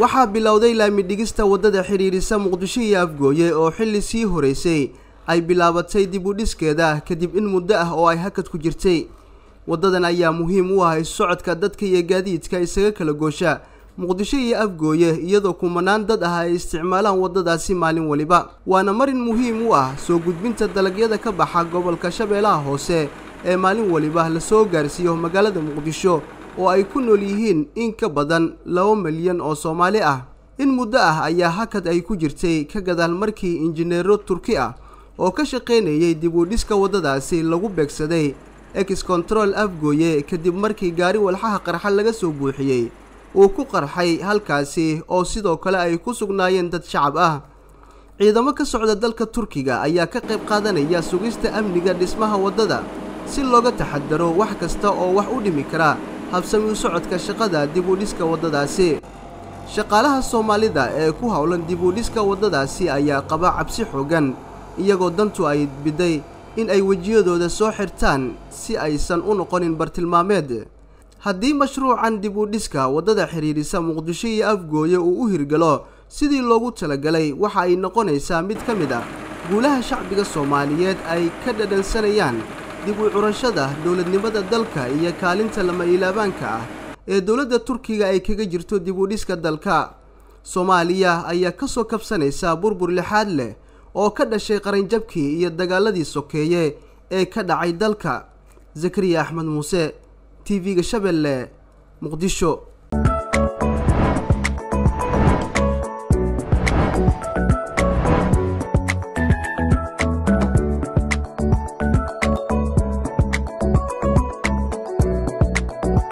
waxaa bilowday laamidhigista waddada xidhiirisa muqdisho iyo afgooye oo xilli sii horeysay. Ay bilaabatay dib u dhiskeeda kadib in muddo ah oo ay hakad ku jirtay. Waddadan ayaa muhiim u ah socodka dadka iyo gaadiidka isaga kala goosha. Muqdisho iyo afgooye iyadoo kumanaan dad ah ay isticmaalaan waddadaasi maalin waliba. Waana marin muhiim u ah soo gudbinta dalagyada ka baxa gobolka shabeellaha hoose ee maalin waliba la soo gaarsiiyo magaalada muqdisho oo ay ku nool yihiin in ka badan laba milyan oo soomaali ah. In muddo ah ayaa hakad ay ku jirtay ka gadaal markii injineero turki ah oo ka shaqaynayay dib u dhiska waddadaasi lagu beegsaday. Ex control afgooye kadib markii gaari walxaha qarxa laga soo buuxiyey uu ku qarxay halkaasi oo sidoo kale ay ku sugnaayeen dad shacab ah. Ciidamo ka socda dalka turkiga ayaa ka qayb qaadanaya sugista amniga dhismaha waddada si looga taxadaro wax kasta oo wax u dhimi kara habsami u socodka shaqada dib u dhiska waddadaasi. Shaqaalaha soomaalida ee ku howlan dib u dhiska waddadaasi ayaa qaba cabsi xoogan iyagoo dantu ay biday in ay wejiyadooda soo xirtaan si aysan u noqonin bartilmaameed. Haddii mashruucan dib u dhiska waddada xidhiirisa muqdisho iyo afgooye uu u hirgalo sidii loogu talagalay waxa ay noqonaysaa mid ka mid ah guulaha shacbiga soomaaliyeed ay ka dhadhansanayaan dib u curashada dowladnimada dalka iyo kaalinta lama ilaabaanka ah ee dowladda turkiga ay kaga jirto dib u dhiska dalka. Soomaaliya ayaa ka soo kabsanaysa burbur lixaad leh oo ka dhashay qaranjabkii iyo dagaaladii sokeeye ee ka dhacay dalka. Zakariya axmed muuse t v-ga shabeelle muqdisho